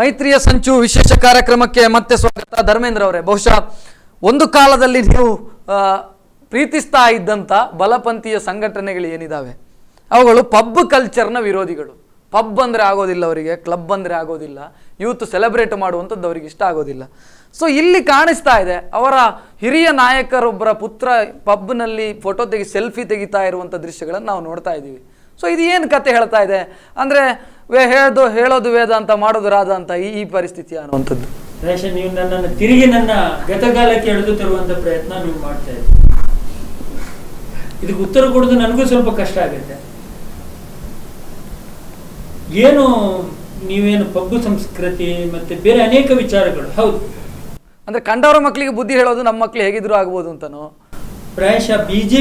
ಮೈತ್ರಿಯ ಸಂಚು ವಿಶೇಷ ಕಾರ್ಯಕ್ರಮಕ್ಕೆ ಮತ್ತೆ ಸ್ವಾಗತ ಧರ್ಮೇಂದ್ರ ಅವರೇ. ಬಹುಶಃ ಒಂದು ಕಾಲದಲ್ಲಿ ನೀವು ಪ್ರೀತಿಸ್ತಾ ಇದ್ದಂಥ ಬಲಪಂಥೀಯ ಸಂಘಟನೆಗಳು ಏನಿದಾವೆ? ಅವುಗಳು ಪಬ್ ಕಲ್ಚರ್ನ ವಿರೋಧಿಗಳು. ಪಬ್ ಅಂದರೆ ಆಗೋದಿಲ್ಲ ಅವರಿಗೆ, ಕ್ಲಬ್ ಅಂದರೆ ಆಗೋದಿಲ್ಲ, ಯೂತ್ ಸೆಲೆಬ್ರೇಟ್ ಮಾಡುವಂಥದ್ದು ಅವರಿಗೆ ಇಷ್ಟ ಆಗೋದಿಲ್ಲ. ಸೊ ಇಲ್ಲಿ ಕಾಣಿಸ್ತಾ ಇದೆ, ಅವರ ಹಿರಿಯ ನಾಯಕರೊಬ್ಬರ ಪುತ್ರ ಪಬ್ನಲ್ಲಿ ಫೋಟೋ ತೆಗಿ, ಸೆಲ್ಫಿ ತೆಗಿತಾ ಇರುವಂಥ ದೃಶ್ಯಗಳನ್ನು ನಾವು ನೋಡ್ತಾ ಇದ್ದೀವಿ. ಸೊ ಇದು ಏನು ಕತೆ ಹೇಳ್ತಾ ಇದೆ? ಅಂದರೆ ವೇ ಹೇಳೋದು ಹೇಳೋದು ವೇದ ಅಂತ ಮಾಡೋದು ರಾಧ ಅಂತ ಈ ಈ ಪರಿಸ್ಥಿತಿ ಅನ್ನುವಂಥದ್ದು. ನೀವು ನನ್ನನ್ನು ತಿರುಗಿ ನನ್ನ ಗತಕಾಲಕ್ಕೆ ಎಳೆದು ತರುವಂಥ ಪ್ರಯತ್ನ ನೀವು ಮಾಡ್ತಾ ಇದ್ದೀರಿ. ಇದಕ್ಕೆ ಉತ್ತರ ಕೊಡೋದು ನನಗೂ ಸ್ವಲ್ಪ ಕಷ್ಟ ಆಗುತ್ತೆ. ಏನು ನೀವೇನು ಪಬ್ಬು ಸಂಸ್ಕೃತಿ ಮತ್ತೆ ಬೇರೆ ಅನೇಕ ವಿಚಾರಗಳು. ಹೌದು. ಅಂದರೆ ಕಂಡವರ ಮಕ್ಕಳಿಗೆ ಬುದ್ಧಿ ಹೇಳೋದು ನಮ್ಮ ಮಕ್ಳು ಹೇಗಿದ್ರು ಆಗ್ಬೋದು ಅಂತನೋ? ಪ್ರಾಯಶಃ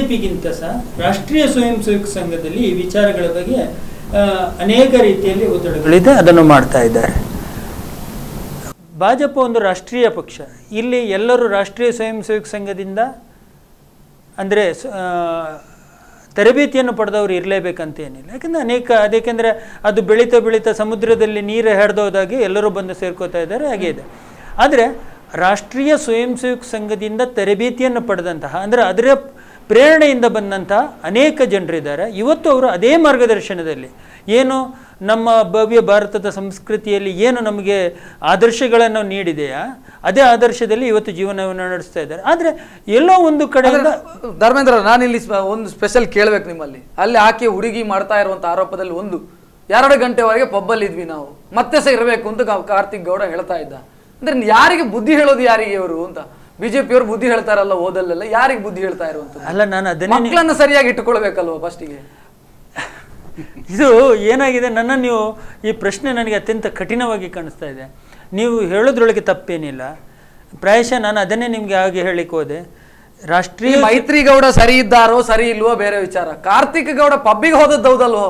ಪಿಗಿಂತ ಸಹ ರಾಷ್ಟ್ರೀಯ ಸ್ವಯಂ ಸೇವಕ ಸಂಘದಲ್ಲಿ ಈ ವಿಚಾರಗಳ ಬಗ್ಗೆ ಅನೇಕ ರೀತಿಯಲ್ಲಿ ಒತ್ತಡಗಳಿದೆ. ಅದನ್ನು ಮಾಡ್ತಾ ಇದ್ದಾರೆ. ಭಾಜಪ ಒಂದು ರಾಷ್ಟ್ರೀಯ ಪಕ್ಷ. ಇಲ್ಲಿ ಎಲ್ಲರೂ ರಾಷ್ಟ್ರೀಯ ಸ್ವಯಂ ಸೇವಕ ಸಂಘದಿಂದ ಅಂದರೆ ತರಬೇತಿಯನ್ನು ಪಡೆದವರು ಇರಲೇಬೇಕಂತ ಏನಿಲ್ಲ ಯಾಕಂದರೆ ಅನೇಕ ಅದಕ್ಕೆಂದರೆ ಅದು ಬೆಳೀತಾ ಬೆಳೀತಾ ಸಮುದ್ರದಲ್ಲಿ ನೀರು ಹರಿದೋದಾಗಿ ಎಲ್ಲರೂ ಬಂದು ಸೇರ್ಕೋತಾ ಇದ್ದಾರೆ ಹಾಗೆ ಇದೆ. ಆದರೆ ರಾಷ್ಟ್ರೀಯ ಸ್ವಯಂ ಸೇವಕ ಸಂಘದಿಂದ ತರಬೇತಿಯನ್ನು ಪಡೆದಂತಹ, ಅಂದರೆ ಅದರ ಪ್ರೇರಣೆಯಿಂದ ಬಂದಂತಹ ಅನೇಕ ಜನರಿದ್ದಾರೆ. ಇವತ್ತು ಅವರು ಅದೇ ಮಾರ್ಗದರ್ಶನದಲ್ಲಿ ಏನು ನಮ್ಮ ಭವ್ಯ ಭಾರತದ ಸಂಸ್ಕೃತಿಯಲ್ಲಿ ಏನು ನಮಗೆ ಆದರ್ಶಗಳನ್ನು ನೀಡಿದೆಯಾ, ಅದೇ ಆದರ್ಶದಲ್ಲಿ ಇವತ್ತು ಜೀವನವನ್ನು ನಡೆಸ್ತಾ ಇದ್ದಾರೆ. ಆದರೆ ಎಲ್ಲೋ ಒಂದು ಕಡೆ ಧರ್ಮೇಂದ್ರ, ನಾನಿಲ್ಲಿ ಒಂದು ಸ್ಪೆಷಲ್ ಕೇಳಬೇಕು ನಿಮ್ಮಲ್ಲಿ. ಅಲ್ಲಿ ಆಕೆ ಹುಡುಗಿ ಮಾಡ್ತಾ ಇರುವಂಥ ಆರೋಪದಲ್ಲಿ ಒಂದು, ಎರಡು ಗಂಟೆವರೆಗೆ ಪಬ್ಬಲ್ಲಿ ಇದ್ವಿ ನಾವು. ಮತ್ತೆ ಸಹ ಇರಬೇಕು ಅಂತ ಕಾರ್ತಿಕ್ ಗೌಡ ಹೇಳ್ತಾ ಇದ್ದ. ಅಂದ್ರೆ ಯಾರಿಗೆ ಬುದ್ಧಿ ಹೇಳೋದು ಯಾರಿಗೆ ಇವರು ಅಂತ? ಬಿಜೆಪಿ ಅವರು ಬುದ್ಧಿ ಹೇಳ್ತಾರಲ್ಲ ಓದಲ್ಲೆಲ್ಲ ಯಾರಿಗೆ ಬುದ್ಧಿ ಹೇಳ್ತಾ ಇರುವಂತ ಅಲ್ಲ ನಾನು ಅದನ್ನೇ ಮಕ್ಕಳನ್ನ ಸರಿಯಾಗಿ ಇಟ್ಟುಕೊಳ್ಬೇಕಲ್ವ ಫಸ್ಟಿಗೆ ಇದು ಏನಾಗಿದೆ? ನನ್ನ ನೀವು ಈ ಪ್ರಶ್ನೆ ನನಗೆ ಅತ್ಯಂತ ಕಠಿಣವಾಗಿ ಕಾಣಿಸ್ತಾ ಇದೆ. ನೀವು ಹೇಳೋದ್ರೊಳಗೆ ತಪ್ಪೇನಿಲ್ಲ. ಪ್ರಾಯಶಃ ನಾನು ಅದನ್ನೇ ನಿಮಗೆ ಹಾಗೆ ಹೇಳಿಕ್ಕೆ ಹೋದೆ. ರಾಷ್ಟ್ರೀಯ ಮೈತ್ರಿ ಗೌಡ ಸರಿ ಇದ್ದಾರೋ ಸರಿ ಇಲ್ವೋ ಬೇರೆ ವಿಚಾರ. ಕಾರ್ತಿಕ್ ಗೌಡ ಪಬ್ಬಿಗೆ ಹೋದದ್ದು ಹೌದಲ್ವೋ?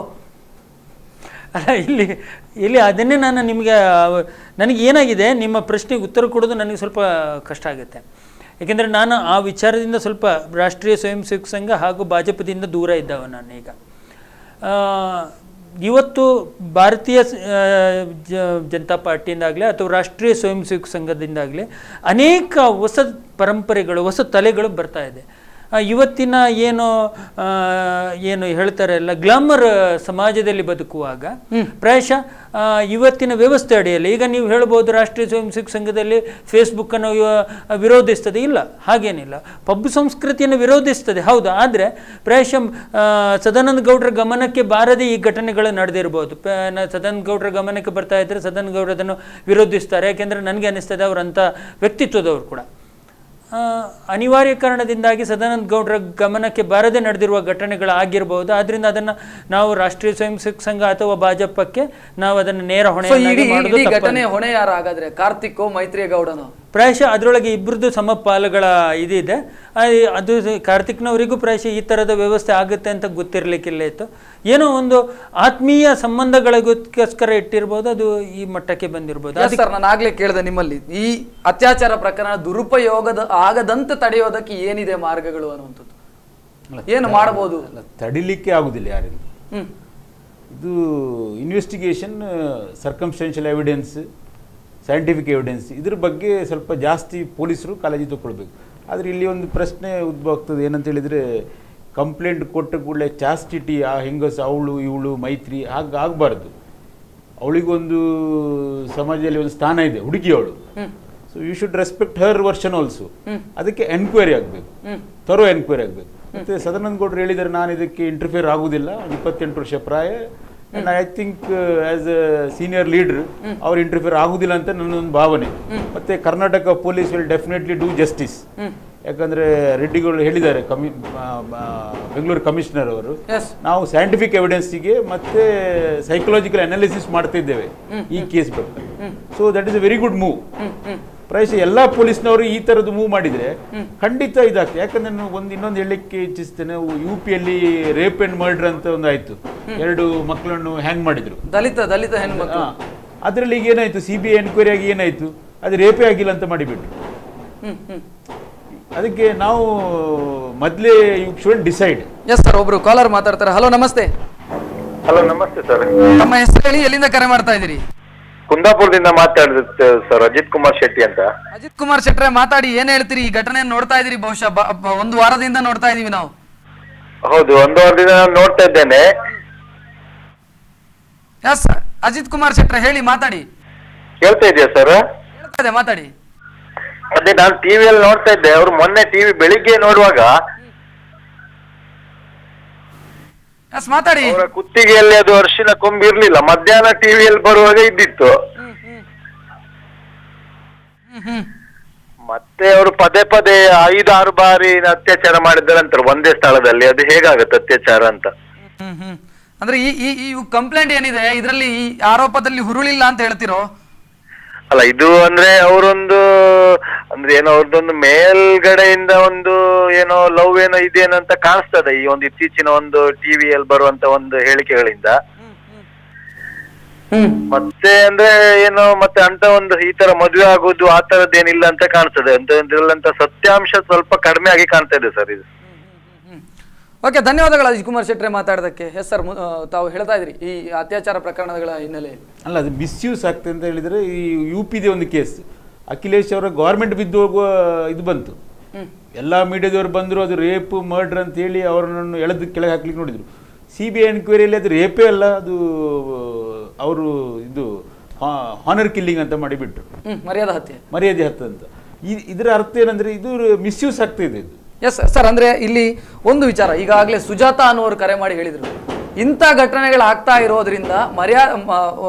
ಅಲ್ಲ ಇಲ್ಲಿ ಇಲ್ಲಿ ಅದನ್ನೇ ನಾನು ನಿಮಗೆ, ನನಗೆ ಏನಾಗಿದೆ, ನಿಮ್ಮ ಪ್ರಶ್ನೆಗೆ ಉತ್ತರ ಕೊಡೋದು ನನಗೆ ಸ್ವಲ್ಪ ಕಷ್ಟ ಆಗುತ್ತೆ. ಏಕೆಂದರೆ ನಾನು ಆ ವಿಚಾರದಿಂದ ಸ್ವಲ್ಪ ರಾಷ್ಟ್ರೀಯ ಸ್ವಯಂ ಸೇವಕ ಸಂಘ ಹಾಗೂ ಭಾಜಪದಿಂದ ದೂರ ಇದ್ದವ ನಾನು ಈಗ. ಇವತ್ತು ಭಾರತೀಯ ಜನತಾ ಪಾರ್ಟಿಯಿಂದಾಗಲಿ ಅಥವಾ ರಾಷ್ಟ್ರೀಯ ಸ್ವಯಂ ಸೇವಕ ಸಂಘದಿಂದಾಗಲಿ ಅನೇಕ ಹೊಸ ಪರಂಪರೆಗಳು, ಹೊಸ ತಲೆಗಳು ಬರ್ತಾ ಇದೆ. ಇವತ್ತಿನ ಏನು ಏನು ಹೇಳ್ತಾರೆ ಅಲ್ಲ ಗ್ಲಾಮರ್ ಸಮಾಜದಲ್ಲಿ ಬದುಕುವಾಗ ಪ್ರಾಯಶಃ ಇವತ್ತಿನ ವ್ಯವಸ್ಥೆ ಅಡಿಯಲ್ಲಿ. ಈಗ ನೀವು ಹೇಳ್ಬೋದು ರಾಷ್ಟ್ರೀಯ ಸ್ವಯಂ ಸೇವಕ ಸಂಘದಲ್ಲಿ ಫೇಸ್ಬುಕ್ಕನ್ನು ವಿರೋಧಿಸ್ತದೆ. ಇಲ್ಲ ಹಾಗೇನಿಲ್ಲ. ಪಬ್ ಸಂಸ್ಕೃತಿಯನ್ನು ವಿರೋಧಿಸ್ತದೆ. ಹೌದು ಆದರೆ ಪ್ರಾಯಶಃ ಸದಾನಂದ ಗೌಡರ ಗಮನಕ್ಕೆ ಬಾರದೆ ಈ ಘಟನೆಗಳು ನಡೆದಿರ್ಬೋದು. ಸದಾನಂದ ಗೌಡರ ಗಮನಕ್ಕೆ ಬರ್ತಾ ಇದ್ದರೆ ಸದಾನಂದ ಗೌಡರ ಅದನ್ನು ವಿರೋಧಿಸ್ತಾರೆ. ಯಾಕೆಂದರೆ ನನಗೆ ಅನ್ನಿಸ್ತದೆ ಅವರಂಥ ವ್ಯಕ್ತಿತ್ವದವರು ಕೂಡ. ಅನಿವಾರ್ಯ ಕಾರಣದಿಂದಾಗಿ ಸದಾನಂದ ಗೌಡರ ಗಮನಕ್ಕೆ ಬಾರದೆ ನಡೆದಿರುವ ಘಟನೆಗಳು ಆಗಿರಬಹುದು ಆದ್ರಿಂದ ಅದನ್ನ ನಾವು ರಾಷ್ಟ್ರೀಯ ಸ್ವಯಂ ಸೇವಕ ಸಂಘ ಅಥವಾ ಭಾಜಪಕ್ಕೆ ನಾವು ಅದನ್ನ ನೇರ ಹೊಣೆ ಘಟನೆ ಹೊಣೆ ಯಾರು ಹಾಗಾದ್ರೆ ಕಾರ್ತಿಕ್ ಮೈತ್ರಿ ಗೌಡನೋ ಪ್ರಾಯಶಃ ಅದರೊಳಗೆ ಇಬ್ಬರದ್ದು ಸಮಪಾಲುಗಳ ಇದಿದೆ. ಅದು ಕಾರ್ತಿಕ್ನವರಿಗೂ ಪ್ರಾಯಶಃ ಈ ಥರದ ವ್ಯವಸ್ಥೆ ಆಗುತ್ತೆ ಅಂತ ಗೊತ್ತಿರಲಿಕ್ಕಿಲ್ಲ ಇತ್ತು. ಏನೋ ಒಂದು ಆತ್ಮೀಯ ಸಂಬಂಧಗಳಿಗೋಸ್ಕರ ಇಟ್ಟಿರ್ಬೋದು ಅದು ಈ ಮಟ್ಟಕ್ಕೆ ಬಂದಿರ್ಬೋದು. ಸರ್ ನಾನು ಆಗಲೇ ಕೇಳಿದೆ ನಿಮ್ಮಲ್ಲಿ. ಈ ಅತ್ಯಾಚಾರ ಪ್ರಕರಣ ದುರುಪಯೋಗದ ಆಗದಂತೆ ತಡೆಯೋದಕ್ಕೆ ಏನಿದೆ ಮಾರ್ಗಗಳು ಅನ್ನುವಂಥದ್ದು? ಏನು ಮಾಡಬಹುದು? ಅಲ್ಲ ತಡಿಲಿಕ್ಕೆ ಆಗುದಿಲ್ಲ ಯಾರಿಂದ? ಹ್ಮ್. ಇದು investigation circumstantial evidence scientific evidence ಇದ್ರ ಬಗ್ಗೆ ಸ್ವಲ್ಪ ಜಾಸ್ತಿ ಪೊಲೀಸರು ಕಾಳಜಿ ತಗೊಳ್ಬೇಕು. ಆದರೆ ಇಲ್ಲಿ ಒಂದು ಪ್ರಶ್ನೆ ಉದ್ಭವ ಆಗ್ತದೆ ಏನಂತ ಹೇಳಿದರೆ ಕಂಪ್ಲೇಂಟ್ ಕೊಟ್ಟ ಕೂಡಲೇ ಚಾಸ್ಟಿಟಿ ಆ ಹೆಂಗಸು ಅವಳು ಇವಳು ಮೈತ್ರಿ ಹಾಗೆ ಆಗಬಾರ್ದು. ಅವಳಿಗೊಂದು ಸಮಾಜದಲ್ಲಿ ಒಂದು ಸ್ಥಾನ ಇದೆ ಹುಡುಗಿಯವಳು. So you should respect her version also ಅದಕ್ಕೆ ಎನ್ಕ್ವೈರಿ ಆಗಬೇಕು. ತರೋ ಎನ್ಕ್ವೈರಿ ಆಗಬೇಕು. ಮತ್ತು ಸದಾನಂದ ಗೌಡ್ರು ಹೇಳಿದರೆ ನಾನು ಇದಕ್ಕೆ ಇಂಟರ್ಫಿಯರ್ ಆಗೋದಿಲ್ಲ. ಒಂದು ಇಪ್ಪತ್ತೆಂಟು ವರ್ಷ ಪ್ರಾಯ. And I think as a senior leader ಅವ್ರು ಇಂಟರ್ಫಿಯರ್ ಆಗುದಿಲ್ಲ ಅಂತ ನನ್ನೊಂದು ಭಾವನೆ. ಮತ್ತೆ Karnataka police will definitely do justice ಯಾಕಂದ್ರೆ ರೆಡ್ಡಿಗಳು ಹೇಳಿದ್ದಾರೆ ಕಮಿ ಬೆಂಗಳೂರು ಕಮಿಷನರ್ ಅವರು. ನಾವು ಸೈಂಟಿಫಿಕ್ ಎವಿಡೆನ್ಸಿಗೆ ಮತ್ತೆ ಸೈಕಲಾಜಿಕಲ್ ಅನಾಲಿಸಿಸ್ ಮಾಡ್ತಿದ್ದೇವೆ ಈ ಕೇಸ್ ಬಗ್ಗೆ. So that is a very good move ಪ್ರಾಯಶಃ ಎಲ್ಲ ಪೊಲೀಸ್ನವರು ಈ ತರದ್ದು ಮೂವ್ ಮಾಡಿದ್ರೆ ಖಂಡಿತ ಇದಾಗ್ತದೆ. ಯಾಕಂದ್ರೆ ನಾನು ಒಂದು ಇನ್ನೊಂದು ಹೇಳಲಿಕ್ಕೆ ಇಚ್ಛಿಸ್ತೇನೆ ಯು ಪಿಯಲ್ಲಿ ರೇಪ್ ಅಂಡ್ ಮರ್ಡರ್ ಅಂತ ಒಂದು ಆಯ್ತು. ಎರಡು ಮಕ್ಕಳನ್ನು ಹ್ಯಾಂಗ್ ಮಾಡಿದ್ರು. ದಲಿತ ದಲಿತ ಹೆಣ್ಮಕ್ಳು ಅದರಲ್ಲಿ ಈಗ ಏನಾಯ್ತು? ಸಿ ಬಿ ಐ ಎನ್ಕ್ವೈರಿ ಆಗಿ ಏನಾಯ್ತು? ಅದು ರೇಪೇ ಆಗಿಲ್ಲ ಅಂತ ಮಾಡಿಬಿಟ್ರು. ಹ್ಮ್ ಅದಕ್ಕೆ ನಾವು ಮೊದಲೇ you should decide yes sir ಒಬ್ರು ಕಾಲರ್ ಮಾತಾಡ್ತಾರೆ. ಹಲೋ ನಮಸ್ತೆ. ಹಲೋ ನಮಸ್ತೆ ಸರ್ ನಮ್ಮ ಹೆಸರು ಹೇಳಿ ಎಲ್ಲಿಂದ ಕರೆ ಮಾಡ್ತಾ ಇದ್ದೀರಿ? ಕುಂದಾಪುರದಿಂದ ಮಾತಾಡಿದ ಸರ್ ಅಜಿತ್ ಕುಮಾರ್ ಶೆಟ್ಟಿ ಅಂತ. ಅಜಿತ್ ಕುಮಾರ್ ಶೆಟ್ಟ್ರೆ ಮಾತಾಡಿ ಏನ್ ಹೇಳ್ತೀರಿ? ಈ ಘಟನೆಯನ್ನು ನೋಡ್ತಾ ಇದೀರಿ ಬಹುಶಃ ಒಂದು ವಾರದಿಂದ ನೋಡ್ತಾ ಇದೀವಿ ನಾವು. ಹೌದು ಒಂದು ವಾರದಿಂದ ನೋಡ್ತಾ ಇದ್ದೇನೆ. ಎಸ್ ಅಜಿತ್ ಕುಮಾರ್ ಶೆಟ್ಟರ್ ಹೇಳಿ ಮಾತಾಡಿ. ಕೇಳ್ತಾ ಇದೆಯಾ ಸರ್? ಹೇಳ್ತಾ ಇದೆ ಮಾತಾಡಿ. ಅದೇ ನಾನು ಟಿವಿಯಲ್ಲಿ ನೋಡ್ತಾ ಇದ್ದೆ. ಅವ್ರು ಮೊನ್ನೆ ಟಿವಿ ಬೆಳಿಗ್ಗೆ ನೋಡುವಾಗ ಎಸ್ ಮಾತಾಡಿ. ಅವರ ಕುತ್ತಿಗೆಯಲ್ಲಿ ಅದು ಅರ್ಶಿನ ಕೊಂಬು ಇರ್ಲಿಲ್ಲ. ಮಧ್ಯಾಹ್ನ ಟಿವಿಯಲ್ಲಿ ಬರುವಾಗ ಇದ್ದಿತ್ತು. ಹ್ಮ್ ಹ್ಮ್. ಮತ್ತೆ ಅವರು ಪದೇ ಪದೇ ಐದು ಆರು ಬಾರಿ ಅತ್ಯಾಚಾರ ಮಾಡಿದ್ದಾರೆ ಅಂತಾರೆ. ಒಂದೇ ಸ್ಥಳದಲ್ಲಿ. ಅದು ಹೇಗಾಗುತ್ತೆ ಅತ್ಯಾಚಾರ ಅಂತ? ಹ್ಮ್ ಹ್ಮ್. ಅಂದ್ರೆ ಈ ಈ ಕಂಪ್ಲೇಂಟ್ ಏನಿದೆ? ಇದರಲ್ಲಿ ಈ ಆರೋಪದಲ್ಲಿ ಹುರುಳಿಲ್ಲ ಅಂತ ಹೇಳ್ತಿರೋ? ಅಲ್ಲ ಇದು ಅಂದ್ರೆ ಅವರೊಂದು ಅಂದ್ರೆ ಏನೋ ಅವ್ರದ್ದೊಂದು ಮೇಲ್ಗಡೆಯಿಂದ ಒಂದು ಏನೋ ಲವ್ ಏನೋ ಇದೇನಂತ ಕಾಣಿಸ್ತದೆ ಈ ಒಂದು ಇತ್ತೀಚಿನ ಒಂದು ಟಿವಿಯಲ್ಲಿ ಬರುವಂತ ಒಂದು ಹೇಳಿಕೆಗಳಿಂದ. ಮತ್ತೆ ಅಂದ್ರೆ ಏನೋ ಮತ್ತೆ ಅಂತ ಒಂದು ಈ ತರ ಮದುವೆ ಆಗೋದು ಆ ತರದ್ದೇನಿಲ್ಲ ಅಂತ ಕಾಣಿಸ್ತದೆ. ಅಂತ ಸತ್ಯಾಂಶ ಸ್ವಲ್ಪ ಕಡಿಮೆ ಆಗಿ ಕಾಣ್ತಾ ಇದೆ ಸರ್ ಇದು. ಓಕೆ ಧನ್ಯವಾದಗಳು ಅಜಿತ್ ಕುಮಾರ್ ಶೆಟ್ರೆ ಮಾತಾಡೋದಕ್ಕೆ. ಎಸ್ ಸರ್ ತಾವು ಹೇಳ್ತಾ ಇದ್ರಿ ಈ ಅತ್ಯಾಚಾರ ಪ್ರಕರಣಗಳ ಹಿನ್ನೆಲೆಯಲ್ಲಿ. ಅಲ್ಲ ಅದು ಮಿಸ್ಯೂಸ್ ಆಗ್ತದೆ ಅಂತ ಹೇಳಿದರೆ ಈ ಯು ಪಿದೆ ಒಂದು ಕೇಸ್. ಅಖಿಲೇಶ್ ಅವರ ಗೌರ್ಮೆಂಟ್ ಬಿದ್ದು ಹೋಗುವ ಇದು ಬಂತು. ಎಲ್ಲ ಮೀಡಿಯಾದವರು ಬಂದರು ಅದು ರೇಪ್ ಮರ್ಡರ್ ಅಂತ ಹೇಳಿ ಅವರನ್ನು ಎಳೆದು ಕೆಳಗೆ ಹಾಕ್ಲಿಕ್ಕೆ ನೋಡಿದರು. ಸಿ ಬಿ ಐ ಎನ್ಕ್ವೈರಿಯಲ್ಲಿ ಅದು ರೇಪೇ ಅಲ್ಲ ಅದು ಅವರು ಇದು ಹಾನರ್ ಕಿಲ್ಲಿಂಗ್ ಅಂತ ಮಾಡಿಬಿಟ್ರು. ಮರ್ಯಾದೆ ಹತ್ಯೆ. ಮರ್ಯಾದೆ ಹತ್ಯೆ ಅಂತ ಇದರ ಅರ್ಥ ಏನಂದರೆ ಇದು ಮಿಸ್ಯೂಸ್ ಆಗ್ತಾ ಇದೆ ಇದು. ಎಸ್ ಸರ್ ಅಂದ್ರೆ ಇಲ್ಲಿ ಒಂದು ವಿಚಾರ. ಈಗಾಗಲೇ ಸುಜಾತ ಅನ್ನೋರು ಕರೆ ಮಾಡಿ ಹೇಳಿದ್ರು. ಇಂಥ ಘಟನೆಗಳು ಆಗ್ತಾ ಇರೋದ್ರಿಂದ ಮರ್ಯಾ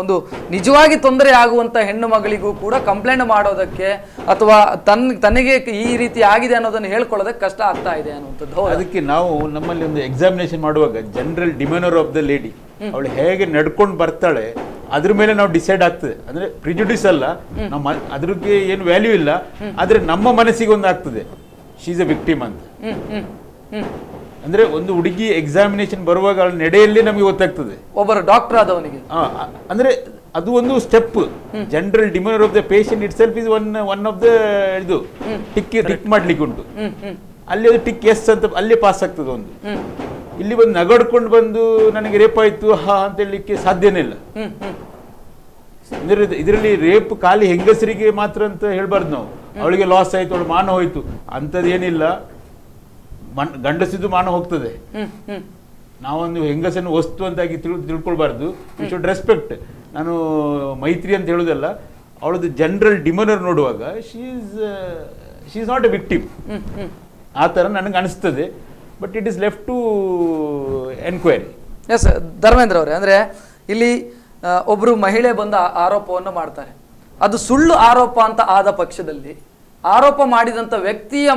ಒಂದು ನಿಜವಾಗಿ ತೊಂದರೆ ಆಗುವಂತ ಹೆಣ್ಣು ಮಗಳಿಗೂ ಕೂಡ ಕಂಪ್ಲೇಂಟ್ ಮಾಡೋದಕ್ಕೆ ಅಥವಾ ತನ್ ತನಗೆ ಈ ರೀತಿ ಆಗಿದೆ ಅನ್ನೋದನ್ನು ಹೇಳ್ಕೊಳ್ಳೋದಕ್ಕೆ ಕಷ್ಟ ಆಗ್ತಾ ಇದೆ ಅನ್ನುವಂಥದ್ದು? ಅದಕ್ಕೆ ನಾವು ನಮ್ಮಲ್ಲಿ ಒಂದು ಎಕ್ಸಾಮಿನೇಷನ್ ಮಾಡುವಾಗ general demeanour of the lady ಅವಳು ಹೇಗೆ ನಡ್ಕೊಂಡು ಬರ್ತಾಳೆ ಅದ್ರ ಮೇಲೆ ನಾವು ಡಿಸೈಡ್ ಆಗ್ತದೆ. ಅಂದ್ರೆ ಪ್ರಿಜುಡಿಸ್ ಅಲ್ಲ. ನಮ್ಮ ಅದ್ರಿಗೆ ಏನು ವ್ಯಾಲ್ಯೂ ಇಲ್ಲ. ಆದ್ರೆ ನಮ್ಮ ಮನಸ್ಸಿಗೆ ಒಂದು ಆಗ್ತದೆ. ಶೀಸ್ ಎ ವಿಕ್ಟಿಮ್ ಅಂತ. ಅಂದ್ರೆ ಒಂದು ಹುಡುಗಿ ಎಕ್ಸಾಮಿನೇಷನ್ ಬರುವಾಗ ಅವಳ ನಡೆಯಲ್ಲಿ ನಮಗೆ ಗೊತ್ತಾಗ್ತದೆ. ಒಬ್ಬರ ಡಾಕ್ಟರ್ ಆದವನಿಗೆ. ಅಂದ್ರೆ ಅದು ಒಂದು step general demeanour of the patient itself is one one of the ಇದು ಟಿಕ್ ಟಿಕ್ ಮಾಡ್ಲಿಕ್ಕೆ ಉಂಟು. ಅಲ್ಲಿ ಒಂದು ಟಿಕ್ ಎಸ್ ಅಂತ ಅಲ್ಲೇ ಪಾಸ್ ಆಗ್ತದೆ ಒಂದು. ಇಲ್ಲಿ ಬಂದು ನಗಡ್ಕೊಂಡು ಬಂದು ನನಗೆ ರೇಪ್ ಆಯ್ತು ಹಾ ಅಂತ ಹೇಳಲಿಕ್ಕೆ ಸಾಧ್ಯನೇ ಇಲ್ಲ. ಅಂದ್ರೆ ಇದರಲ್ಲಿ ರೇಪ್ ಖಾಲಿ ಹೆಂಗಸರಿಗೆ ಮಾತ್ರ ಅಂತ ಹೇಳ್ಬಾರ್ದು ನಾವು. ಅವಳಿಗೆ ಲಾಸ್ ಆಯ್ತು ಅವಳು ಮಾನ ಹೋಯ್ತು. ಅಂತದೇನಿಲ್ಲ ಏನಿಲ್ಲ. ಮನ್ ಗಂಡಸಿದ್ದು ಮಾನ ಹೋಗ್ತದೆ. ನಾವೊಂದು ಹೆಂಗಸನ್ನು ವಸ್ತು ಅಂತಾಗಿ ತಿಳ್ ತಿಳ್ಕೊಳ್ಬಾರ್ದು. ವಿ ಶುಡ್ ರೆಸ್ಪೆಕ್ಟ್ ನಾನು ಮೈತ್ರಿ ಅಂತ ಹೇಳುದಲ್ಲ ಅವಳದು ಜನರಲ್ ಡಿಮನರ್ ನೋಡುವಾಗ she's is she is not a victim ಆ ಥರ ನನಗೆ ಅನಿಸ್ತದೆ. But it is left to enquiry S Dharmendra ಅವರೇ ಅಂದ್ರೆ ಇಲ್ಲಿ ಆ, ಒಬ್ರು ಮಹಿಳೆ ಬಂದ ಆರೋಪವನ್ನು ಮಾಡ್ತಾರೆ. ಅದು ಸುಳ್ಳು ಆರೋಪ ಅಂತ ಆದ ಪಕ್ಷದಲ್ಲಿ ಆರೋಪ ಮಾಡಿದಂಥ ವ್ಯಕ್ತಿಯ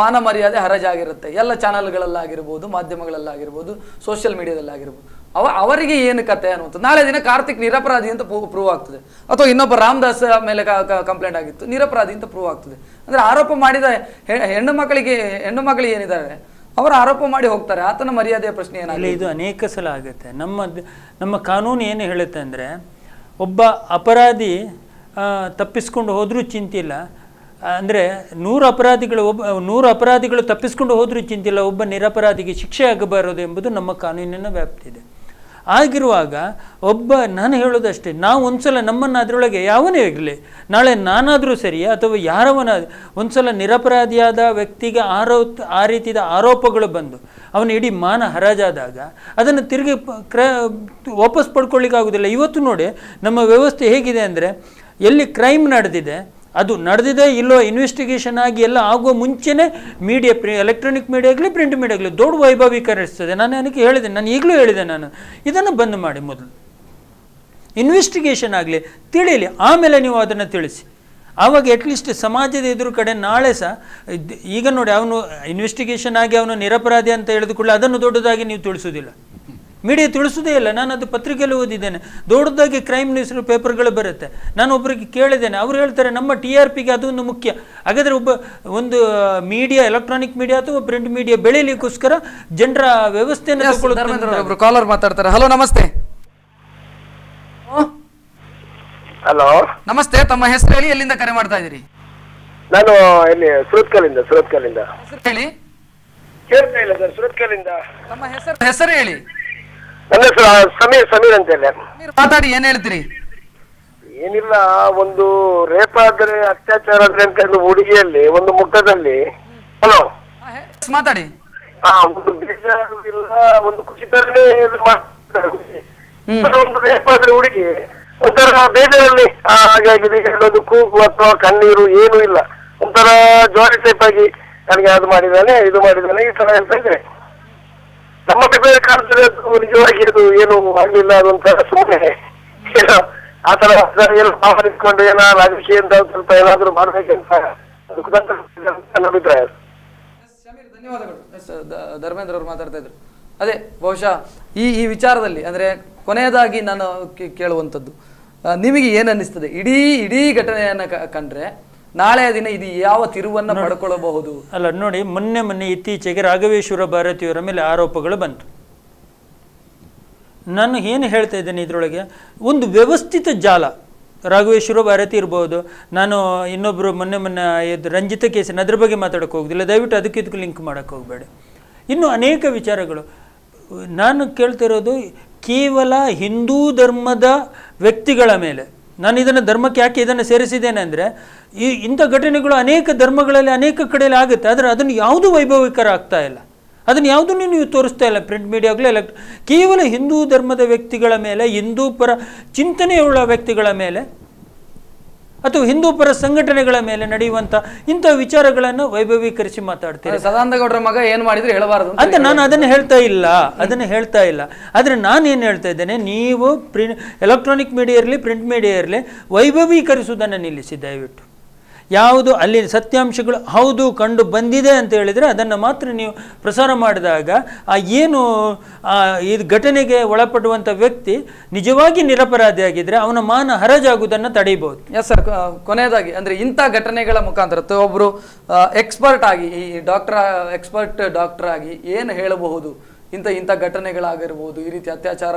ಮಾನ ಮರ್ಯಾದೆ ಹರಜಾಗಿರುತ್ತೆ. ಎಲ್ಲ ಚಾನಲ್ಗಳಲ್ಲಾಗಿರ್ಬೋದು ಮಾಧ್ಯಮಗಳಲ್ಲಾಗಿರ್ಬೋದು ಸೋಷಿಯಲ್ ಮೀಡಿಯಾದಲ್ಲಾಗಿರ್ಬೋದು ಅವ ಅವರಿಗೆ ಏನು ಕತೆ ಅನ್ನುವಂಥದ್ದು. ನಾಳೆ ದಿನ ಕಾರ್ತಿಕ್ ನಿರಪರಾಧಿ ಅಂತ ಪ್ರೂವ್ ಆಗ್ತದೆ. ಅಥವಾ ಇನ್ನೊಬ್ಬ ರಾಮದಾಸ್ ಮೇಲೆ ಕಂಪ್ಲೇಂಟ್ ಆಗಿತ್ತು. ನಿರಪರಾಧಿ ಅಂತ ಪ್ರೂವ್ ಆಗ್ತದೆ. ಅಂದರೆ ಆರೋಪ ಮಾಡಿದ ಹೆಣ್ಣು ಮಕ್ಕಳಿಗೆ ಹೆಣ್ಣು ಮಕ್ಕಳು ಏನಿದ್ದಾರೆ? ಅವರು ಆರೋಪ ಮಾಡಿ ಹೋಗ್ತಾರೆ. ಆತನ ಮರ್ಯಾದೆಯ ಪ್ರಶ್ನೆ ಇಲ್ಲ, ಇದು ಅನೇಕ ಸಲ ಆಗುತ್ತೆ. ನಮ್ಮ ನಮ್ಮ ಕಾನೂನು ಏನು ಹೇಳುತ್ತೆ ಅಂದರೆ, ಒಬ್ಬ ಅಪರಾಧಿ ತಪ್ಪಿಸ್ಕೊಂಡು ಹೋದರೂ ಚಿಂತಿಲ್ಲ. ಅಂದರೆ ನೂರು ಅಪರಾಧಿಗಳು ಒಬ್ಬ, ನೂರು ಅಪರಾಧಿಗಳು ತಪ್ಪಿಸ್ಕೊಂಡು ಹೋದರೂ ಚಿಂತಿಲ್ಲ. ಒಬ್ಬ ನಿರಪರಾಧಿಗೆ ಶಿಕ್ಷೆ ಆಗಬಾರದು ಎಂಬುದು ನಮ್ಮ ಕಾನೂನಿನ ವ್ಯಾಪ್ತಿ ಇದೆ. ಆಗಿರುವಾಗ ಒಬ್ಬ ನಾನು ಹೇಳೋದಷ್ಟೇ, ನಾವು ಒಂದ್ಸಲ ನಮ್ಮನ್ನು ಅದರೊಳಗೆ ಯಾವನೇ ಇರಲಿ, ನಾಳೆ ನಾನಾದರೂ ಸರಿ ಅಥವಾ ಯಾರವನ ಒಂದ್ಸಲ ನಿರಪರಾಧಿಯಾದ ವ್ಯಕ್ತಿಗೆ ಆರೋ ಆ ರೀತಿಯ ಆರೋಪಗಳು ಬಂದು ಅವನ ಇಡೀ ಮಾನ ಹರಾಜಾದಾಗ ಅದನ್ನು ತಿರುಗಿ ಕ್ರ, ವಾಪಸ್ ಪಡ್ಕೊಳ್ಳಿಕ್ಕಾಗೋದಿಲ್ಲ. ಇವತ್ತು ನೋಡಿ, ನಮ್ಮ ವ್ಯವಸ್ಥೆ ಹೇಗಿದೆ ಅಂದರೆ, ಎಲ್ಲಿ ಕ್ರೈಮ್ ನಡೆದಿದೆ ಅದು ನಡೆದಿದೆ, ಇಲ್ಲೋ ಇನ್ವೆಸ್ಟಿಗೇಷನ್ ಆಗಿ ಎಲ್ಲ ಆಗುವ ಮುಂಚೆನೇ ಮೀಡಿಯಾ ಪ್ರಿ ಎಲೆಕ್ಟ್ರಾನಿಕ್ ಮೀಡಿಯಾ ಆಗಲಿ ಪ್ರಿಂಟ್ ಮೀಡಿಯಾ ಆಗಲಿ ದೊಡ್ಡ ವೈಭವೀಕರಿಸ್ತದೆ. ನಾನು ಅದಕ್ಕೆ ಹೇಳಿದೆ? ನಾನು ಈಗಲೂ ಹೇಳಿದೆ ನಾನು. ಇದನ್ನು ಬಂದ್ ಮಾಡಿ ಮೊದಲು. ಇನ್ವೆಸ್ಟಿಗೇಷನ್ ಆಗಲಿ ತಿಳಿಯಲಿ ಆಮೇಲೆ ನೀವು ಅದನ್ನು ತಿಳಿಸಿ. ಆವಾಗ ಅಟ್ಲೀಸ್ಟ್ ಸಮಾಜದ ಎದುರು ಕಡೆ ನಾಳೆ ಸಹ ಈಗ ನೋಡಿ, ಅವನು ಇನ್ವೆಸ್ಟಿಗೇಷನ್ ಆಗಿ ಅವನು ನಿರಪರಾಧಿ ಅಂತ ಹೇಳಿದ ಕೂಡಲೇ ಅದನ್ನು ದೊಡ್ಡದಾಗಿ ನೀವು ತಿಳಿಸೋದಿಲ್ಲ ಮೀಡಿಯಾ ತಿಳಿಸೋದೇ ಇಲ್ಲ. ನಾನು ಅದು ಪತ್ರಿಕೆಯಲ್ಲಿ ಓದಿದ್ದೇನೆ. ದೊಡ್ಡದಾಗಿ ಕ್ರೈಮ್ ನ್ಯೂಸ್ ಪೇಪರ್ಗಳು ಬರುತ್ತೆ. ನಾನು ಒಬ್ಬರಿಗೆ ಕೇಳಿದ್ದೇನೆ. ಅವ್ರು ಹೇಳ್ತಾರೆ ನಮ್ಮ ಟಿ ಆರ್ ಪಿಗೆ ಅದೊಂದು ಮುಖ್ಯ. ಹಾಗಾದರೆ ಒಬ್ಬ ಒಂದು ಮೀಡಿಯಾ ಎಲೆಕ್ಟ್ರಾನಿಕ್ ಮೀಡಿಯಾ ಅಥವಾ ಪ್ರಿಂಟ್ ಮೀಡಿಯಾ ಬೆಳೀಲಿಕ್ಕೋಸ್ಕರ ಜನರ ವ್ಯವಸ್ಥೆಯನ್ನು ಕಾಲರ್ ಮಾತಾಡ್ತಾರೆ. ಹಲೋ ನಮಸ್ತೆ. ಹಲೋ ನಮಸ್ತೆ ತಮ್ಮ ಹೆಸರು ಹೇಳಿ ಎಲ್ಲಿಂದ ಕರೆ ಮಾಡ್ತಾ ಇದ್ದೀರಿ? ನಾನು ಇಲ್ಲಿ ಸುರತ್ಕಲಿಂದ ಸುರತ್ಕಲಿಂದ ಹೇಳಿ. ಕೇಳ್ತಾ ಇಲ್ಲ ಸರ್ ಸುರತ್ಕಲಿಂದ ತಮ್ಮ ಹೆಸರು ಹೆಸರು ಹೇಳಿ. ನನ್ನ ಹೆಸರು ಸಮೀರ್ ಸಮೀರ್ ಅಂತ ಹೇಳಿ. ಮಾತಾಡಿ ಏನ್ ಹೇಳ್ತೀರಿ? ಏನಿಲ್ಲ ಒಂದು ರೇಪ್ ಆದ್ರೆ ಅತ್ಯಾಚಾರ ಆದ್ರೆ ಅಂತ ಒಂದು ಹುಡುಗಿಯಲ್ಲಿ ಒಂದು ಮುಖದಲ್ಲಿ. ಹಲೋ ಮಾತಾಡಿ. ಹಾ ಒಂದು ಬೇಜಾರಿಲ್ಲ ಒಂದು ಖುಷಿ ತರನೇ ಇದು ಒಂದು ರೇಪ್ ಆದ್ರೆ ಹುಡುಗಿ ಒಂಥರ ಬೇಜಾರಲ್ಲಿ ಹಾಗಾಗಿದೆ ಹೇಳೋದು ಕೂಗು ಅಥವಾ ಕಣ್ಣೀರು ಏನೂ ಇಲ್ಲ. ಒಂಥರ ಜೋರಿ ಟೈಪ್ ಆಗಿ ನನಗೆ ಅದು ಮಾಡಿದಾನೆ ಇದು ಮಾಡಿದಾನೆ ಈ ತರ ಹೇಳ್ತಾ ಇದ್ರೆ ನಮ್ಮ ಬೇರೆ ಕಾಲದಲ್ಲಿ ನಿಜವಾಗಿ ಅದು ಏನು ಆಗ್ಲಿಲ್ಲ ಅದೊಂಥರ ಸುಮ್ಮನೆ ಏನೋ ಆ ತರ ಏನೋ ಆವರಿಸ್ಕೊಂಡು ಏನೋ ರಾಜಕೀಯ ಅಂತ ಸ್ವಲ್ಪ ಏನಾದ್ರು ಮಾಡ್ಬೇಕಂತ ನನ್ನ ಅಭಿಪ್ರಾಯ. ಧನ್ಯವಾದಗಳು. ಧರ್ಮೇಂದ್ರ ಅವರು ಮಾತಾಡ್ತಾ ಇದ್ರು. ಅದೇ, ಬಹುಶಃ ಈ ಈ ವಿಚಾರದಲ್ಲಿ, ಅಂದ್ರೆ ಕೊನೆಯದಾಗಿ ನಾನು ಕೇಳುವಂಥದ್ದು ನಿಮಗೆ ಏನನ್ನಿಸ್ತದೆ ಇಡೀ ಇಡೀ ಘಟನೆಯನ್ನು ಕಂಡ್ರೆ ನಾಳೆಯ ದಿನ ಇದು ಯಾವ ತಿರುವನ್ನು ಪಡ್ಕೊಳ್ಳಬಹುದು ಅಲ್ಲ ನೋಡಿ ಮೊನ್ನೆ ಮೊನ್ನೆ ಇತ್ತೀಚೆಗೆ ರಾಘವೇಶ್ವರ ಭಾರತಿಯವರ ಮೇಲೆ ಆರೋಪಗಳು ಬಂತು. ನಾನು ಏನು ಹೇಳ್ತಾ ಇದ್ದೇನೆ ಇದರೊಳಗೆ ಒಂದು ವ್ಯವಸ್ಥಿತ ಜಾಲ ರಾಘವೇಶ್ವರ ಭಾರತಿ ಇರ್ಬೋದು ನಾನು ಇನ್ನೊಬ್ಬರು ಮೊನ್ನೆ ಮೊನ್ನೆ ಇದು ರಂಜಿತ ಕೇಸಿನ ಅದ್ರ ಬಗ್ಗೆ ಮಾತಾಡೋಕೆ ಹೋಗೋದಿಲ್ಲ ದಯವಿಟ್ಟು ಅದಕ್ಕೆ ಇದಕ್ಕೆ ಲಿಂಕ್ ಮಾಡೋಕ್ಕೆ ಹೋಗಬೇಡಿ. ಇನ್ನು ಅನೇಕ ವಿಚಾರಗಳು. ನಾನು ಕೇಳ್ತಿರೋದು ಕೇವಲ ಹಿಂದೂ ಧರ್ಮದ ವ್ಯಕ್ತಿಗಳ ಮೇಲೆ ನಾನು ಇದನ್ನು ಧರ್ಮಕ್ಕೆ ಯಾಕೆ ಇದನ್ನು ಸೇರಿಸಿದ್ದೇನೆ ಅಂದರೆ ಈ ಇಂಥ ಘಟನೆಗಳು ಅನೇಕ ಧರ್ಮಗಳಲ್ಲಿ ಅನೇಕ ಕಡೆಯಲ್ಲಿ ಆಗುತ್ತೆ. ಆದರೆ ಅದನ್ನು ಯಾವುದು ವೈಭವೀಕರ ಆಗ್ತಾ ಇಲ್ಲ. ಅದನ್ನು ಯಾವುದನ್ನು ನೀವು ತೋರಿಸ್ತಾ ಇಲ್ಲ. ಪ್ರಿಂಟ್ ಮೀಡಿಯಾಗಲೂ ಎಲೆಕ್ಟ್ ಕೇವಲ ಹಿಂದೂ ಧರ್ಮದ ವ್ಯಕ್ತಿಗಳ ಮೇಲೆ ಹಿಂದೂ ಪರ ಚಿಂತನೆಯುಳ್ಳ ವ್ಯಕ್ತಿಗಳ ಮೇಲೆ ಅಥವಾ ಹಿಂದೂ ಪರ ಸಂಘಟನೆಗಳ ಮೇಲೆ ನಡೆಯುವಂಥ ಇಂಥ ವಿಚಾರಗಳನ್ನು ವೈಭವೀಕರಿಸಿ ಮಾತಾಡ್ತೀರಿ. ಸದಾನಂದಗೌಡರ ಮಗ ಏನು ಮಾಡಿದ್ರು ಹೇಳಬಾರದು ಅಂತ ಅಂತ ನಾನು ಅದನ್ನು ಹೇಳ್ತಾ ಇಲ್ಲ. ಅದನ್ನು ಹೇಳ್ತಾ ಇಲ್ಲ. ಆದರೆ ನಾನು ಏನು ಹೇಳ್ತಾ ಇದ್ದೇನೆ ನೀವು ಪ್ರಿ ಎಲೆಕ್ಟ್ರಾನಿಕ್ ಮೀಡಿಯಾ ಇರಲಿ ಪ್ರಿಂಟ್ ಮೀಡಿಯಾ ಇರಲಿ ವೈಭವೀಕರಿಸುವುದನ್ನು ನಿಲ್ಲಿಸಿ ದಯವಿಟ್ಟು. ಯಾವುದು ಅಲ್ಲಿ ಸತ್ಯಾಂಶಗಳು ಹೌದು ಕಂಡು ಬಂದಿದೆ ಅಂತ ಹೇಳಿದರೆ ಅದನ್ನು ಮಾತ್ರ ನೀವು ಪ್ರಸಾರ ಮಾಡಿದಾಗ ಆ ಏನು ಇದು ಘಟನೆಗೆ ಒಳಪಡುವಂಥ ವ್ಯಕ್ತಿ ನಿಜವಾಗಿ ನಿರಪರಾಧಿಯಾಗಿದ್ದರೆ ಅವನ ಮಾನ ಹರಜಾಗುವುದನ್ನು ತಡೆಯಬಹುದು. ಎಸ್ ಸರ್ ಕೊನೆಯದಾಗಿ, ಅಂದರೆ ಇಂಥ ಘಟನೆಗಳ ಮುಖಾಂತರ ಒಬ್ಬರು ಎಕ್ಸ್ಪರ್ಟ್ ಆಗಿ, ಈ ಡಾಕ್ಟರ್ ಎಕ್ಸ್ಪರ್ಟ್ ಡಾಕ್ಟರ್ ಆಗಿ ಏನು ಹೇಳಬಹುದು? ಇಂಥ ಇಂಥ ಘಟನೆಗಳಾಗಿರ್ಬೋದು ಈ ರೀತಿ ಅತ್ಯಾಚಾರ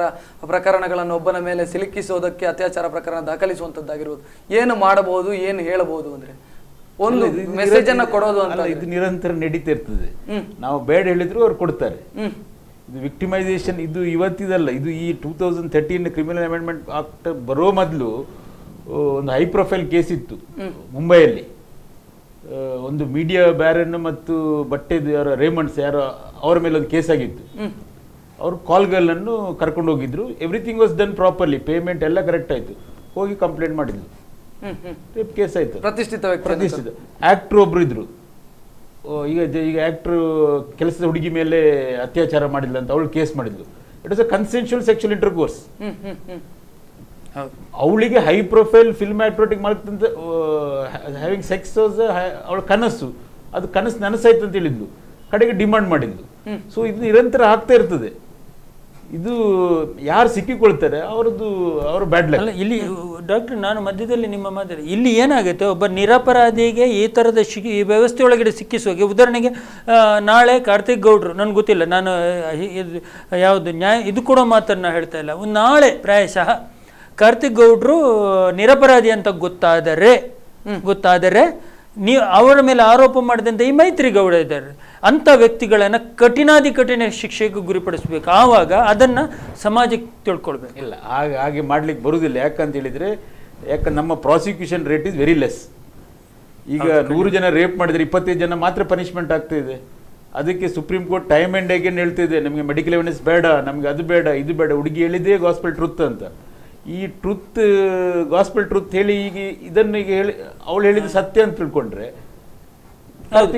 ಪ್ರಕರಣಗಳನ್ನು ಒಬ್ಬನ ಮೇಲೆ ಸಿಲುಕಿಸೋದಕ್ಕೆ ಅತ್ಯಾಚಾರ ಪ್ರಕರಣ ದಾಖಲಿಸುವಂಥದ್ದಾಗಿರ್ಬೋದು. ಏನು ಮಾಡಬಹುದು ಏನು ಹೇಳಬಹುದು ಅಂದರೆ? ಒಂದು ಮೆಸೇಜ್ ಅನ್ನ ಕೊಡೋದು ಅಂತ ಇದು ನಿರಂತರ ನಡೀತಾ ಇರ್ತದೆ. ನಾವು ಬೇಡ ಹೇಳಿದ್ರು ಅವ್ರು ಕೊಡ್ತಾರೆ. ಇದು ವಿಕ್ಟಿಮೈಸೇಷನ್ ಇದು ಇವತ್ತಿದಲ್ಲ ಇದು ಈ two thousand thirteen criminal amendment act ಬರೋ ಮೊದಲು ಒಂದು ಹೈ ಪ್ರೊಫೈಲ್ ಕೇಸ್ ಇತ್ತು. ಮುಂಬೈಯಲ್ಲಿ. ಒಂದು ಮೀಡಿಯಾ ಬ್ಯಾರನ್ನು ಮತ್ತು ಬಟ್ಟೆದು ಯಾರೋ ರೇಮಂಡ್ಸ್ ಯಾರೋ ಅವರ ಮೇಲೆ ಒಂದು ಕೇಸ್ ಆಗಿತ್ತು. ಅವರು ಕಾಲ್ಗಳನ್ನು ಕರ್ಕೊಂಡು ಹೋಗಿದ್ರು. Everything was done properly payment ಎಲ್ಲ ಕರೆಕ್ಟ್ ಆಯ್ತು. ಹೋಗಿ ಕಂಪ್ಲೇಂಟ್ ಮಾಡಿದ್ರು. ಹ್ಮ್ ಹ್ಮ್. ರೇಪ್ ಕೇಸ್ ಆಯ್ತು. ಪ್ರತಿಷ್ಠಿತ ವ್ಯಕ್ತಿ ಪ್ರತಿಷ್ಠಿತ. ಆಕ್ಟ್ರು ಒಬ್ರು ಇದ್ರು. ಓ, ಈಗ ಈಗ ಆಕ್ಟ್ರು ಕೆಲಸದ ಹುಡುಗಿ ಮೇಲೆ ಅತ್ಯಾಚಾರ ಮಾಡಿಲ್ಲ ಅಂತ ಅವಳು ಕೇಸ್ ಮಾಡಿದ್ಲು. It is a consensual sexual intercourse hmm hmm. Hmm ಅವಳಿಗೆ ಹೈ ಪ್ರೊಫೈಲ್ ಫಿಲ್ಮ್ ಆಕ್ಟ್ರೋಟಿಕ್ ಮಾಡ್ತಂತ ಹ್ಯಾವಿಂಗ್ ಸೆಕ್ಸ್ ಅವಳ ಕನಸು. ಅದು ಕನಸು ನನಸಾಯ್ತು ಅಂತ ಹೇಳಿದ್ಲು. ಕಡೆಗೆ ಡಿಮಾಂಡ್ ಮಾಡಿದ್ಲು. ಸೊ ಇದು ನಿರಂತರ ಆಗ್ತಾ ಇರ್ತದೆ. ಇದು ಯಾರು ಸಿಕ್ಕಿಕೊಳ್ತಾರೆ ಅವರದ್ದು ಅವರ ಬ್ಯಾಡ್ ಲಕ್ ಇಲ್ಲಿ ಡಾಕ್ಟರ್ ನಾನು ಮಧ್ಯದಲ್ಲಿ ನಿಮ್ಮ ಮಾತಾಡಿ ಇಲ್ಲಿ ಏನಾಗುತ್ತೆ ಒಬ್ಬ ನಿರಪರಾಧಿಗೆ ಈ ಥರದ ಶಿಕ್ ಈ ವ್ಯವಸ್ಥೆ ಒಳಗಡೆ ಸಿಕ್ಕಿಸುವಾಗ ಉದಾಹರಣೆಗೆ ನಾಳೆ ಕಾರ್ತಿಕ್ ಗೌಡ್ರು ನನಗೆ ಗೊತ್ತಿಲ್ಲ ನಾನು ಯಾವುದು ನ್ಯಾಯ ಇದು ಕೂಡ ಮಾತನ್ನು ಹೇಳ್ತಾ ಇಲ್ಲ. ಒಂದು ನಾಳೆ ಪ್ರಾಯಶಃ ಕಾರ್ತಿಕ್ ಗೌಡ್ರು ನಿರಪರಾಧಿ ಅಂತ ಗೊತ್ತಾದರೆ ಗೊತ್ತಾದರೆ ನೀವು ಅವರ ಮೇಲೆ ಆರೋಪ ಮಾಡಿದಂಥ ಈ ಮೈತ್ರಿ ಗೌಡ ಇದ್ದಾರೆ. ಅಂಥ ವ್ಯಕ್ತಿಗಳನ್ನು ಕಠಿಣಾದಿ ಕಠಿಣ ಶಿಕ್ಷೆಗೆ ಗುರಿಪಡಿಸ್ಬೇಕು. ಆವಾಗ ಅದನ್ನು ಸಮಾಜಕ್ಕೆ ತಿಳ್ಕೊಳ್ಬೇಕು. ಇಲ್ಲ ಹಾಗೆ ಹಾಗೆ ಮಾಡ್ಲಿಕ್ಕೆ ಬರುವುದಿಲ್ಲ ಯಾಕಂತ ಹೇಳಿದರೆ ಯಾಕೆ ನಮ್ಮ prosecution rate is very less ಈಗ ನೂರು ಜನ ರೇಪ್ ಮಾಡಿದರೆ ಇಪ್ಪತ್ತೈದು ಜನ ಮಾತ್ರ ಪನಿಷ್ಮೆಂಟ್ ಆಗ್ತಿದೆ ಅದಕ್ಕೆ supreme court time and again ಹೇಳ್ತಿದೆ ನಮಗೆ ಮೆಡಿಕಲ್ ಎವಿಡೆನ್ಸ್ ಬೇಡ ನಮಗೆ ಅದು ಬೇಡ ಇದು ಬೇಡ ಹುಡುಗಿ ಹೇಳಿದ್ದೇ ಗಾಸ್ಪಲ್ ಟ್ರುತ್ ಅಂತ. ಈ ಟ್ರುತ್ ಗಾಸ್ಪಲ್ ಟ್ರುತ್ ಹೇಳಿ ಈಗ ಇದನ್ನು ಈಗ ಹೇಳಿ ಅವಳು ಹೇಳಿದ ಸತ್ಯ ಅಂತ ತಿಳ್ಕೊಂಡ್ರೆ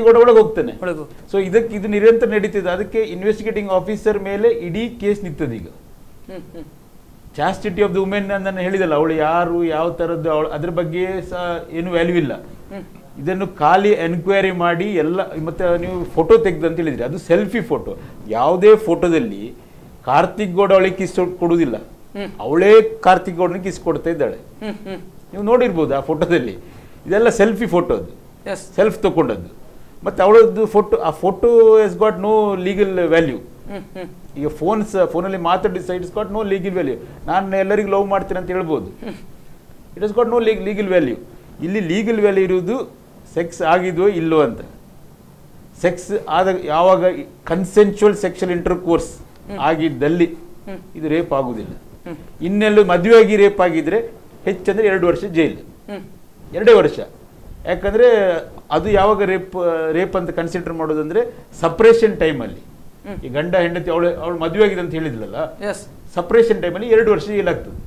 ಕೂಡ ಒಳಗೆ ಹೋಗ್ತಾನೆ. ಒಳಗೆ ಹೋಗ್ತಾನೆ. ಸೊ ಇದಕ್ಕೆ ಇದು ನಿರಂತರ ನಡೀತಿದೆ. ಅದಕ್ಕೆ ಇನ್ವೆಸ್ಟಿಗೇಟಿಂಗ್ ಆಫೀಸರ್ ಮೇಲೆ ಇಡೀ ಕೇಸ್ ನಿಂತದೆ ಈಗ. ಚಾಸ್ಟಿಟಿ ಆಫ್ ದ ವುಮೆನ್ ಅಂತ ಹೇಳಿದಲ್ಲ ಅವಳು ಯಾರು ಯಾವ ಥರದ್ದು ಅವಳು ಅದ್ರ ಬಗ್ಗೆ ಸಹ ಏನು ವ್ಯಾಲ್ಯೂ ಇಲ್ಲ. ಇದನ್ನು ಖಾಲಿ ಎನ್ಕ್ವೈರಿ ಮಾಡಿ ಎಲ್ಲ ಮತ್ತೆ ನೀವು ಫೋಟೋ ತೆಗೆದು ಅಂತ ಹೇಳಿದ್ರಿ. ಅದು ಸೆಲ್ಫಿ ಫೋಟೋ ಯಾವುದೇ ಫೋಟೋದಲ್ಲಿ ಕಾರ್ತಿಕ್ ಗೌಡ ಅವಳಿಗೆ ಕಿಸ್ ಕೊಡುವುದಿಲ್ಲ. ಅವಳೇ ಕಾರ್ತಿಕ್ ಗೌಡನಿಗೆ ಕಿಸ್ ಕೊಡ್ತಾ ಇದ್ದಾಳೆ. ನೀವು ನೋಡಿರ್ಬೋದು ಆ ಫೋಟೋದಲ್ಲಿ. ಇದೆಲ್ಲ ಸೆಲ್ಫಿ ಫೋಟೋ ಅದು. ಸೆಲ್ಫ್ ತಗೊಂಡದ್ದು ಮತ್ತೆ ಅವಳದ್ದು ಫೋಟೋ ಆ photo has got no legal value ಈಗ ಫೋನ್ಸ್ ಫೋನಲ್ಲಿ ಮಾತಾಡಿ sides got no legal value ನಾನು ಎಲ್ಲರಿಗೂ ಲವ್ ಮಾಡ್ತೀನಿ ಅಂತ ಹೇಳ್ಬೋದು. It is got no league legal value ಇಲ್ಲಿ ಲೀಗಲ್ ವ್ಯಾಲ್ಯೂ ಇರುವುದು ಸೆಕ್ಸ್ ಆಗಿದೋ ಇಲ್ಲೋ ಅಂತ. ಸೆಕ್ಸ್ ಆದ ಯಾವಾಗ ಕನ್ಸೆನ್ಚುವಲ್ ಸೆಕ್ಷಲ್ ಇಂಟರ್ ಕೋರ್ಸ್ ಆಗಿದ್ದಲ್ಲಿ ಇದು ರೇಪ್ ಆಗುದಿಲ್ಲ ಇನ್ನೆಲ್ಲೂ ಮದುವೆಯಾಗಿ ರೇಪ್ ಆಗಿದ್ರೆ ಹೆಚ್ಚಂದ್ರೆ ಎರಡು ವರ್ಷ ಜೈಲು. ಎರಡೇ ವರ್ಷ. ಯಾಕಂದ್ರೆ ಅದು ಯಾವಾಗ ರೇಪ್ ರೇಪ್ ಅಂತ ಕನ್ಸಿಡರ್ ಮಾಡೋದಂದ್ರೆ ಸಪ್ರೇಷನ್ ಟೈಮಲ್ಲಿ ಈ ಗಂಡ ಹೆಂಡತಿ ಅವಳು ಅವಳು ಮದುವೆ ಆಗಿದೆ ಅಂತ ಹೇಳಿದ್ಲಲ್ಲ ಸಪ್ರೇಷನ್ ಟೈಮಲ್ಲಿ ಎರಡು ವರ್ಷ ಜೈಲಾಗ್ತದೆ.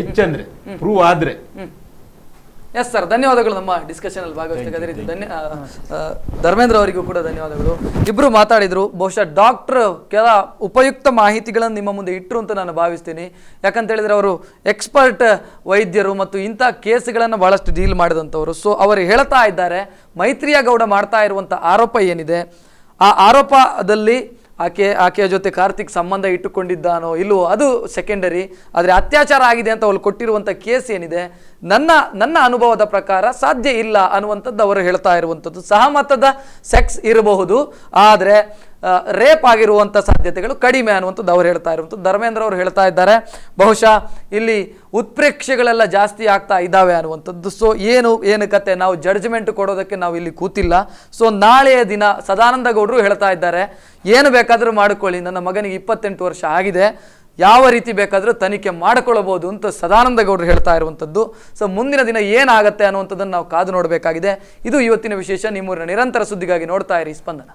ಹೆಚ್ಚಂದ್ರೆ ಪ್ರೂವ್ ಆದ್ರೆ. ಎಸ್ ಸರ್ ಧನ್ಯವಾದಗಳು ನಮ್ಮ ಡಿಸ್ಕಷನ್ ಅಲ್ಲಿ ಅದೇ ರೀತಿ ಧನ್ಯ ಧರ್ಮೇಂದ್ರ ಅವರಿಗೂ ಕೂಡ ಧನ್ಯವಾದಗಳು. ಇಬ್ರು ಮಾತಾಡಿದ್ರು. ಬಹುಶಃ ಡಾಕ್ಟರ್ ಕೆಲ ಉಪಯುಕ್ತ ಮಾಹಿತಿಗಳನ್ನು ನಿಮ್ಮ ಮುಂದೆ ಇಟ್ಟರು ಅಂತ ನಾನು ಭಾವಿಸ್ತೀನಿ. ಯಾಕಂತ ಹೇಳಿದ್ರೆ ಅವರು ಎಕ್ಸ್ಪರ್ಟ್ ವೈದ್ಯರು ಮತ್ತು ಇಂಥ ಕೇಸ್ಗಳನ್ನು ಬಹಳಷ್ಟು ಡೀಲ್ ಮಾಡಿದಂಥವರು. ಸೊ ಅವರು ಹೇಳ್ತಾ ಇದ್ದಾರೆ ಮೈತ್ರಿಯಾ ಗೌಡ ಮಾಡ್ತಾ ಇರುವಂಥ ಆರೋಪ ಏನಿದೆ? ಆ ಆರೋಪದಲ್ಲಿ ಆಕೆ ಆಕೆಯ ಜೊತೆ ಕಾರ್ತಿಕ್ ಸಂಬಂಧ ಇಟ್ಟುಕೊಂಡಿದ್ದಾನೋ ಇಲ್ಲವೋ ಅದು ಸೆಕೆಂಡರಿ ಆದರೆ ಅತ್ಯಾಚಾರ ಆಗಿದೆ ಅಂತ ಅವ್ರು ಕೊಟ್ಟಿರುವಂಥ ಕೇಸ್ ಏನಿದೆ, ನನ್ನ ನನ್ನ ಅನುಭವದ ಪ್ರಕಾರ ಸಾಧ್ಯ ಇಲ್ಲ ಅನ್ನುವಂಥದ್ದು ಅವರು ಹೇಳ್ತಾ ಇರುವಂಥದ್ದು. ಸಹಮತದ ಸೆಕ್ಸ್ ಇರಬಹುದು, ಆದರೆ ರೇಪ್ ಆಗಿರುವಂಥ ಸಾಧ್ಯತೆಗಳು ಕಡಿಮೆ ಅನ್ನುವಂಥದ್ದು ಅವ್ರು ಹೇಳ್ತಾ ಇರುವಂಥದ್ದು. ಧರ್ಮೇಂದ್ರ ಅವರು ಹೇಳ್ತಾ ಇದ್ದಾರೆ, ಬಹುಶಃ ಇಲ್ಲಿ ಉತ್ಪ್ರೇಕ್ಷೆಗಳೆಲ್ಲ ಜಾಸ್ತಿ ಆಗ್ತಾ ಇದ್ದಾವೆ ಅನ್ನುವಂಥದ್ದು. ಸೊ ಏನು ಏನು ಕತೆ? ನಾವು ಜಡ್ಜ್ಮೆಂಟ್ ಕೊಡೋದಕ್ಕೆ ನಾವು ಇಲ್ಲಿ ಕೂತಿಲ್ಲ. ಸೊ ನಾಳೆಯ ದಿನ ಸದಾನಂದ ಗೌಡರು ಹೇಳ್ತಾ ಇದ್ದಾರೆ, ಏನು ಬೇಕಾದರೂ ಮಾಡಿಕೊಳ್ಳಿ, ನನ್ನ ಮಗನಿಗೆ ಇಪ್ಪತ್ತೆಂಟು ವರ್ಷ ಆಗಿದೆ, ಯಾವ ರೀತಿ ಬೇಕಾದರೂ ತನಿಖೆ ಮಾಡಿಕೊಳ್ಳಬಹುದು ಅಂತ ಸದಾನಂದ ಗೌಡರು ಹೇಳ್ತಾ ಇರುವಂಥದ್ದು. ಸೊ ಮುಂದಿನ ದಿನ ಏನಾಗುತ್ತೆ ಅನ್ನುವಂಥದ್ದನ್ನು ನಾವು ಕಾದು ನೋಡಬೇಕಾಗಿದೆ. ಇದು ಇವತ್ತಿನ ವಿಶೇಷ, ನಿಮ್ಮೂರಿನ ನಿರಂತರ ಸುದ್ದಿಗಾಗಿ ನೋಡ್ತಾ ಇರಿ. ಸ್ಪಂದನ.